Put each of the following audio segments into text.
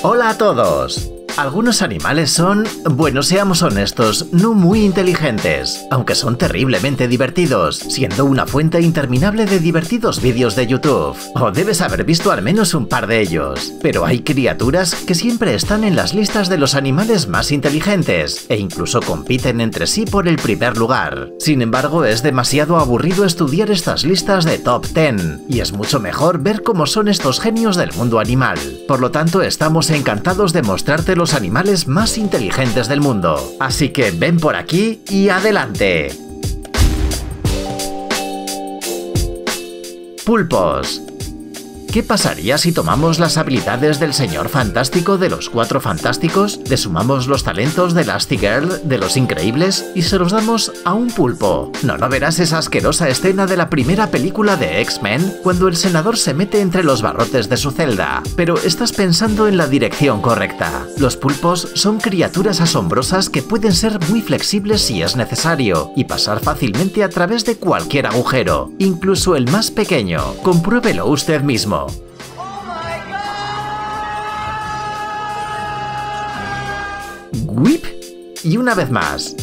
Hola a todos. Algunos animales son, bueno, seamos honestos, no muy inteligentes, aunque son terriblemente divertidos, siendo una fuente interminable de divertidos vídeos de YouTube. O debes haber visto al menos un par de ellos. Pero hay criaturas que siempre están en las listas de los animales más inteligentes, e incluso compiten entre sí por el primer lugar. Sin embargo, es demasiado aburrido estudiar estas listas de top 10, y es mucho mejor ver cómo son estos genios del mundo animal. Por lo tanto, estamos encantados de mostrarte animales más inteligentes del mundo. Así que ven por aquí y adelante. Pulpos. ¿Qué pasaría si tomamos las habilidades del señor fantástico de los cuatro fantásticos, le sumamos los talentos de Girl de los increíbles y se los damos a un pulpo? No, no verás esa asquerosa escena de la primera película de X-Men cuando el senador se mete entre los barrotes de su celda, pero estás pensando en la dirección correcta. Los pulpos son criaturas asombrosas que pueden ser muy flexibles si es necesario y pasar fácilmente a través de cualquier agujero, incluso el más pequeño. Compruébelo usted mismo. Whip y una vez más.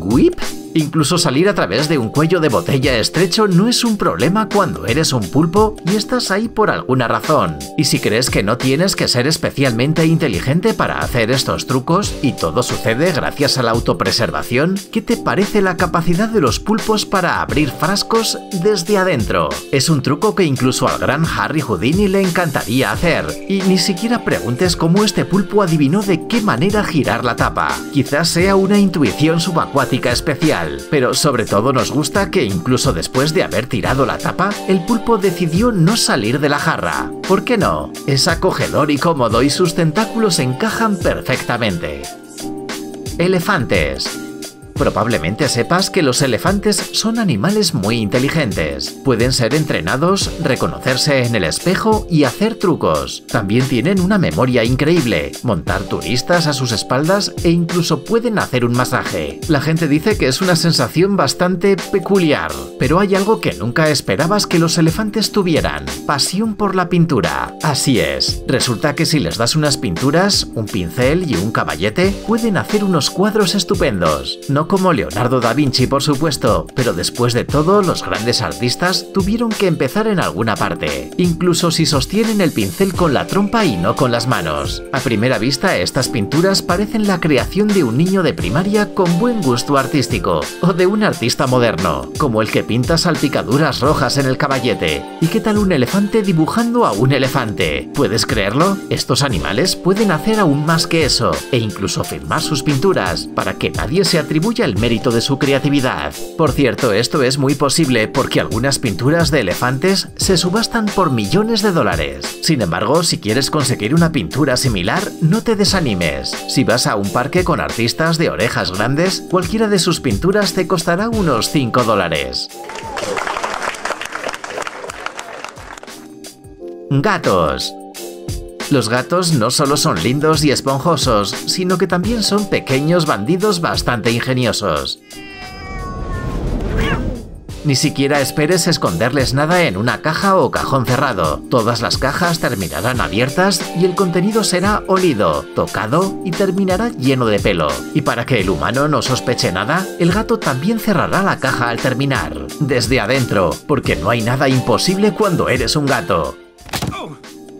Whip Incluso salir a través de un cuello de botella estrecho no es un problema cuando eres un pulpo y estás ahí por alguna razón. Y si crees que no tienes que ser especialmente inteligente para hacer estos trucos y todo sucede gracias a la autopreservación, ¿qué te parece la capacidad de los pulpos para abrir frascos desde adentro? Es un truco que incluso al gran Harry Houdini le encantaría hacer, y ni siquiera preguntes cómo este pulpo adivinó de qué manera girar la tapa. Quizás sea una intuición subacuática especial pero sobre todo nos gusta que incluso después de haber tirado la tapa, el pulpo decidió no salir de la jarra. ¿Por qué no? Es acogedor y cómodo y sus tentáculos encajan perfectamente. Elefantes. Probablemente sepas que los elefantes son animales muy inteligentes. Pueden ser entrenados, reconocerse en el espejo y hacer trucos. También tienen una memoria increíble, montar turistas a sus espaldas e incluso pueden hacer un masaje. La gente dice que es una sensación bastante peculiar, pero hay algo que nunca esperabas que los elefantes tuvieran, pasión por la pintura. Así es, resulta que si les das unas pinturas, un pincel y un caballete, pueden hacer unos cuadros estupendos. No como Leonardo da Vinci, por supuesto, pero después de todo, los grandes artistas tuvieron que empezar en alguna parte, incluso si sostienen el pincel con la trompa y no con las manos. A primera vista, estas pinturas parecen la creación de un niño de primaria con buen gusto artístico, o de un artista moderno, como el que pinta salpicaduras rojas en el caballete. ¿Y qué tal un elefante dibujando a un elefante? ¿Puedes creerlo? Estos animales pueden hacer aún más que eso, e incluso firmar sus pinturas, para que nadie se atribuya el mérito de su creatividad. Por cierto, esto es muy posible porque algunas pinturas de elefantes se subastan por millones de dólares. Sin embargo, si quieres conseguir una pintura similar, no te desanimes. Si vas a un parque con artistas de orejas grandes, cualquiera de sus pinturas te costará unos 5 dólares. Gatos. Los gatos no solo son lindos y esponjosos, sino que también son pequeños bandidos bastante ingeniosos. Ni siquiera esperes esconderles nada en una caja o cajón cerrado. Todas las cajas terminarán abiertas y el contenido será olido, tocado y terminará lleno de pelo. Y para que el humano no sospeche nada, el gato también cerrará la caja al terminar, desde adentro, porque no hay nada imposible cuando eres un gato.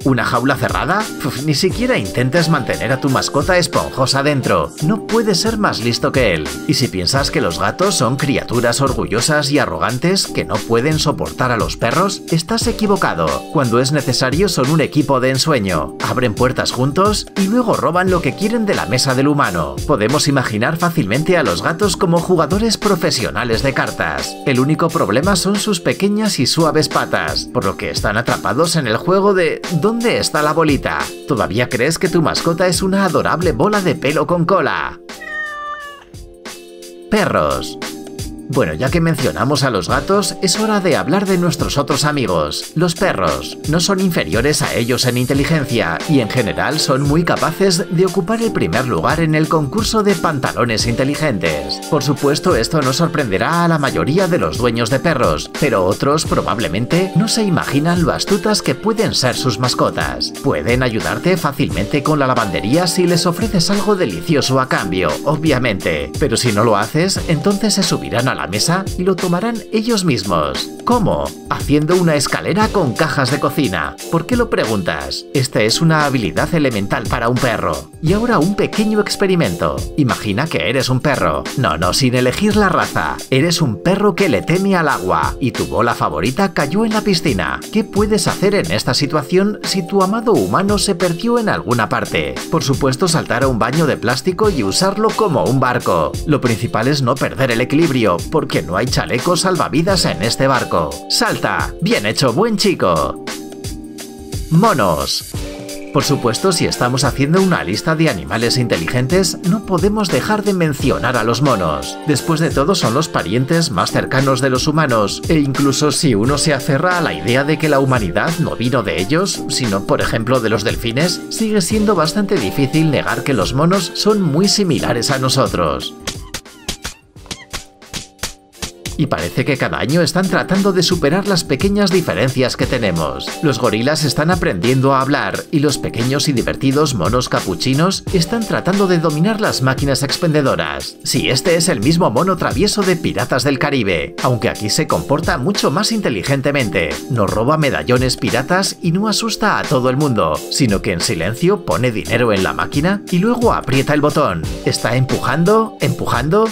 ¿Una jaula cerrada? ni siquiera intentes mantener a tu mascota esponjosa dentro. No puedes ser más listo que él. Y si piensas que los gatos son criaturas orgullosas y arrogantes que no pueden soportar a los perros, estás equivocado. Cuando es necesario son un equipo de ensueño. Abren puertas juntos y luego roban lo que quieren de la mesa del humano. Podemos imaginar fácilmente a los gatos como jugadores profesionales de cartas. El único problema son sus pequeñas y suaves patas, por lo que están atrapados en el juego de ¿Dónde está la bolita? ¿Todavía crees que tu mascota es una adorable bola de pelo con cola? Perros. Bueno, ya que mencionamos a los gatos, es hora de hablar de nuestros otros amigos, los perros. No son inferiores a ellos en inteligencia y en general son muy capaces de ocupar el primer lugar en el concurso de pantalones inteligentes. Por supuesto, esto no sorprenderá a la mayoría de los dueños de perros, pero otros probablemente no se imaginan lo astutas que pueden ser sus mascotas. Pueden ayudarte fácilmente con la lavandería si les ofreces algo delicioso a cambio, obviamente, pero si no lo haces, entonces se subirán a la mesa y lo tomarán ellos mismos. ¿Cómo? Haciendo una escalera con cajas de cocina. ¿Por qué lo preguntas? Esta es una habilidad elemental para un perro. Y ahora un pequeño experimento. Imagina que eres un perro. No, no, sin elegir la raza. Eres un perro que le teme al agua y tu bola favorita cayó en la piscina. ¿Qué puedes hacer en esta situación si tu amado humano se perdió en alguna parte? Por supuesto, saltar a un baño de plástico y usarlo como un barco. Lo principal es no perder el equilibrio, porque no hay chalecos salvavidas en este barco. ¡Salta! ¡Bien hecho, buen chico! Monos. Por supuesto, si estamos haciendo una lista de animales inteligentes, no podemos dejar de mencionar a los monos. Después de todo, son los parientes más cercanos de los humanos, e incluso si uno se aferra a la idea de que la humanidad no vino de ellos, sino por ejemplo de los delfines, sigue siendo bastante difícil negar que los monos son muy similares a nosotros y parece que cada año están tratando de superar las pequeñas diferencias que tenemos. Los gorilas están aprendiendo a hablar y los pequeños y divertidos monos capuchinos están tratando de dominar las máquinas expendedoras. Sí, este es el mismo mono travieso de Piratas del Caribe, aunque aquí se comporta mucho más inteligentemente. No roba medallones piratas y no asusta a todo el mundo, sino que en silencio pone dinero en la máquina y luego aprieta el botón. Está empujando, empujando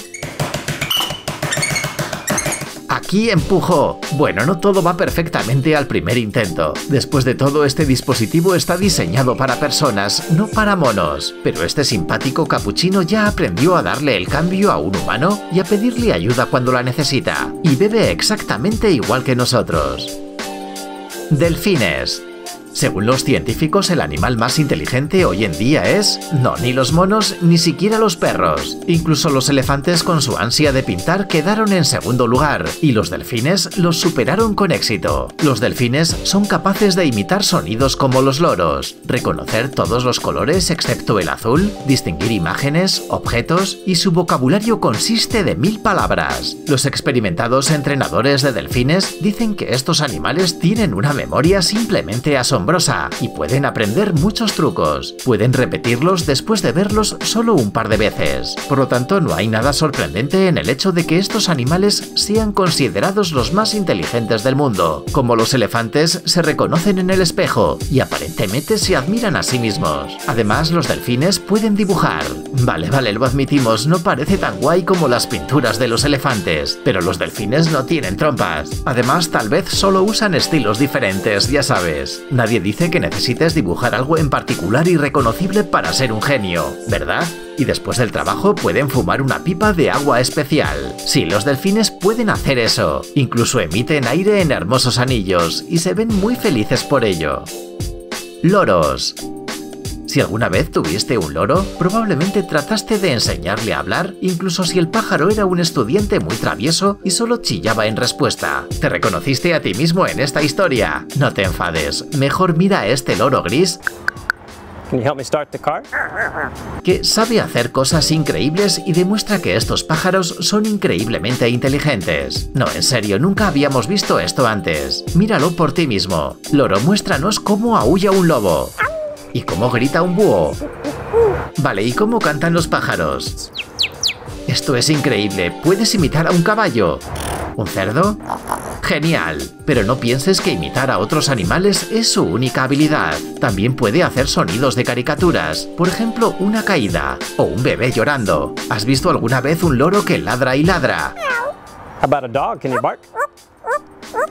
Aquí empujo. Bueno, no todo va perfectamente al primer intento. Después de todo, este dispositivo está diseñado para personas, no para monos. Pero este simpático capuchino ya aprendió a darle el cambio a un humano y a pedirle ayuda cuando la necesita. Y bebe exactamente igual que nosotros. Delfines. Según los científicos, el animal más inteligente hoy en día es... No, ni los monos, ni siquiera los perros. Incluso los elefantes con su ansia de pintar quedaron en segundo lugar, y los delfines los superaron con éxito. Los delfines son capaces de imitar sonidos como los loros, reconocer todos los colores excepto el azul, distinguir imágenes, objetos, y su vocabulario consiste de mil palabras. Los experimentados entrenadores de delfines dicen que estos animales tienen una memoria simplemente asombrosa y pueden aprender muchos trucos. Pueden repetirlos después de verlos solo un par de veces. Por lo tanto, no hay nada sorprendente en el hecho de que estos animales sean considerados los más inteligentes del mundo. Como los elefantes, se reconocen en el espejo y aparentemente se admiran a sí mismos. Además, los delfines pueden dibujar. Vale, vale, lo admitimos, no parece tan guay como las pinturas de los elefantes, pero los delfines no tienen trompas. Además, tal vez solo usan estilos diferentes, ya sabes. Nadie dice que necesites dibujar algo en particular y reconocible para ser un genio, ¿verdad? Y después del trabajo pueden fumar una pipa de agua especial. Sí, los delfines pueden hacer eso. Incluso emiten aire en hermosos anillos y se ven muy felices por ello. Loros. Si alguna vez tuviste un loro, probablemente trataste de enseñarle a hablar, incluso si el pájaro era un estudiante muy travieso y solo chillaba en respuesta. ¿Te reconociste a ti mismo en esta historia? No te enfades, mejor mira a este loro gris que sabe hacer cosas increíbles y demuestra que estos pájaros son increíblemente inteligentes. No, en serio, nunca habíamos visto esto antes. Míralo por ti mismo. Loro, muéstranos cómo aúlla un lobo. ¿Y cómo grita un búho? Vale, ¿y cómo cantan los pájaros? Esto es increíble. ¿Puedes imitar a un caballo? ¿Un cerdo? Genial. Pero no pienses que imitar a otros animales es su única habilidad. También puede hacer sonidos de caricaturas. Por ejemplo, una caída. O un bebé llorando. ¿Has visto alguna vez un loro que ladra y ladra?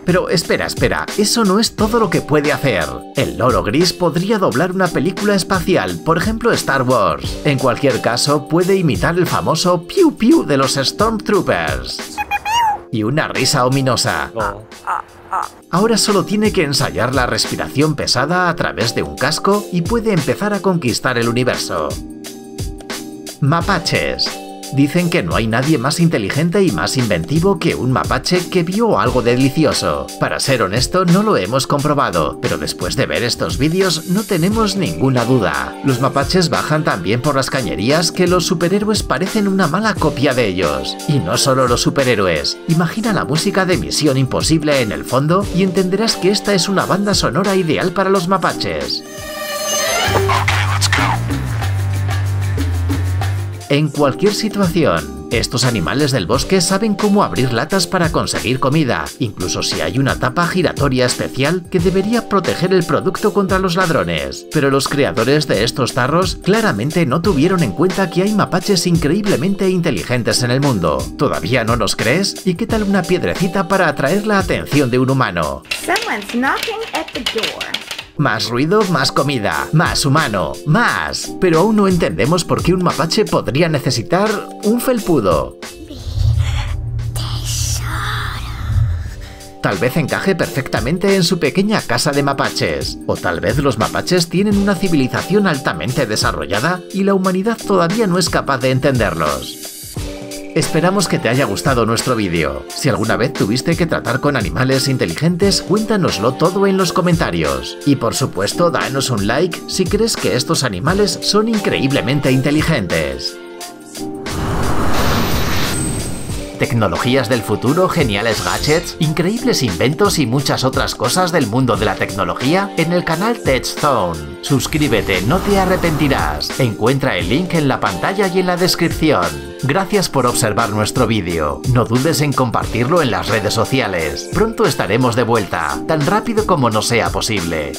Pero espera, espera, eso no es todo lo que puede hacer. El loro gris podría doblar una película espacial, por ejemplo Star Wars. En cualquier caso, puede imitar el famoso piu piu de los Stormtroopers. Y una risa ominosa. Ahora solo tiene que ensayar la respiración pesada a través de un casco y puede empezar a conquistar el universo. Mapaches. Dicen que no hay nadie más inteligente y más inventivo que un mapache que vio algo delicioso. Para ser honesto, no lo hemos comprobado, pero después de ver estos vídeos no tenemos ninguna duda. Los mapaches bajan también por las cañerías que los superhéroes parecen una mala copia de ellos. Y no solo los superhéroes. Imagina la música de Misión Imposible en el fondo y entenderás que esta es una banda sonora ideal para los mapaches. En cualquier situación, estos animales del bosque saben cómo abrir latas para conseguir comida, incluso si hay una tapa giratoria especial que debería proteger el producto contra los ladrones. Pero los creadores de estos tarros claramente no tuvieron en cuenta que hay mapaches increíblemente inteligentes en el mundo. ¿Todavía no nos crees? ¿Y qué tal una piedrecita para atraer la atención de un humano? Más ruido, más comida, más humano, más. Pero aún no entendemos por qué un mapache podría necesitar un felpudo. Tal vez encaje perfectamente en su pequeña casa de mapaches, o tal vez los mapaches tienen una civilización altamente desarrollada y la humanidad todavía no es capaz de entenderlos. Esperamos que te haya gustado nuestro vídeo. Si alguna vez tuviste que tratar con animales inteligentes, cuéntanoslo todo en los comentarios. Y por supuesto, danos un like si crees que estos animales son increíblemente inteligentes. Tecnologías del futuro, geniales gadgets, increíbles inventos y muchas otras cosas del mundo de la tecnología en el canal TechZone. Suscríbete, no te arrepentirás. Encuentra el link en la pantalla y en la descripción. Gracias por observar nuestro vídeo. No dudes en compartirlo en las redes sociales. Pronto estaremos de vuelta, tan rápido como nos sea posible.